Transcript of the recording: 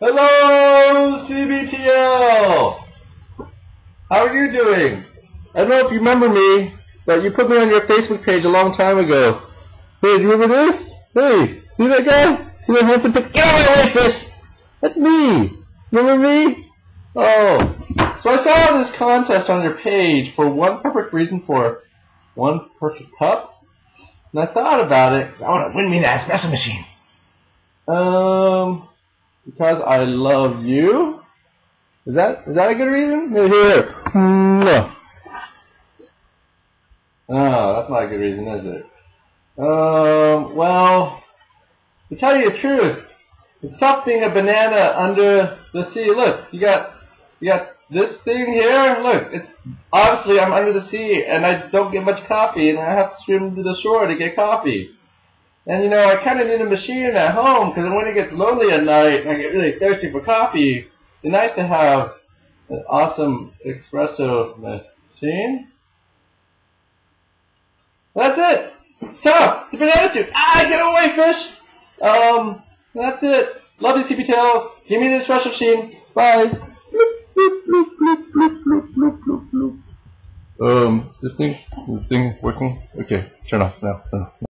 Hello, CBTL! How are you doing? I don't know if you remember me, but you put me on your Facebook page a long time ago. Hey, do you remember this? Hey, see that guy? See that handsome pic? Get out of my way, fish! That's me! Remember me? Oh. So I saw this contest on your page for one perfect reason for one perfect cup. And I thought about it. I want to win me that espresso machine. Um, because I love you. Is that is that a good reason? Here. Mwah. Oh, that's not a good reason, is it? Um, well, to tell you the truth, it's tough being a banana under the sea. Look, you got you got this thing here. Look, it's obviously I'm under the sea and I don't get much coffee, and I have to swim to the shore to get coffee. And you know, I kind of need a machine at home because when it gets lonely at night and I get really thirsty for coffee, it's nice to have an awesome espresso machine. That's it. It's tough. It's a banana suit. Ah, get away, fish. Um, that's it. Love you, CBTL. Give me the espresso machine. Bye. Um, is this thing, is this thing working? Okay, turn off now. No, no.